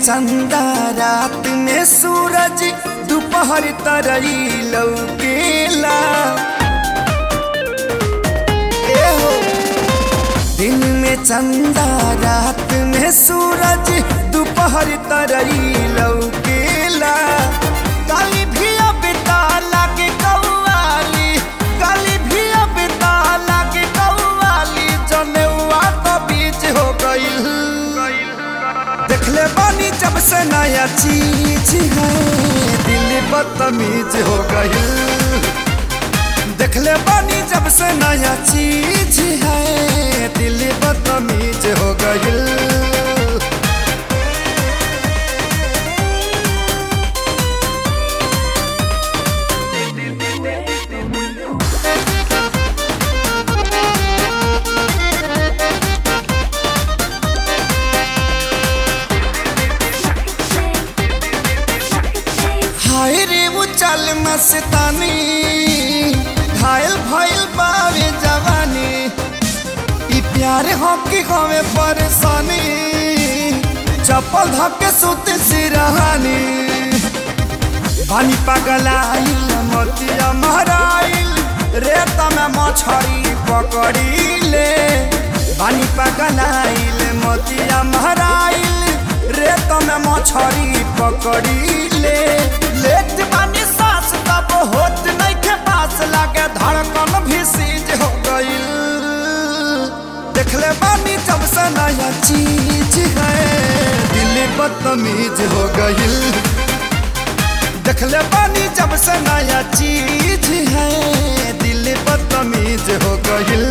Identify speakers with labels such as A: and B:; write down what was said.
A: चंदा रात में सूरज दोपहर तरई लौकेला। दिन में चंदा रात में सूरज दोपहर तरई लौकेला। जब से नया चीज़ है, दिल बदतमीज हो गई। देखले बानी, जब से नया चीज़ है, दिल बदतमीज हो गई। चल मस्तानी, घायल भइल बावे जवानी। ई प्यार हो कि हमें परेशानी, चप्पल धक्के सुते सिरहानी। पानी पगलाइल मोतिया महराइल रेत में मछरी पकड़ीले। पानी पगलाइल मोतिया महराइल रेत में मछरी पकड़ीले। लेट नया चीज़ है, दिल बदतमीज हो गई। देखले पानी जब से नया चीज़ है दिल बदतमीज हो गईल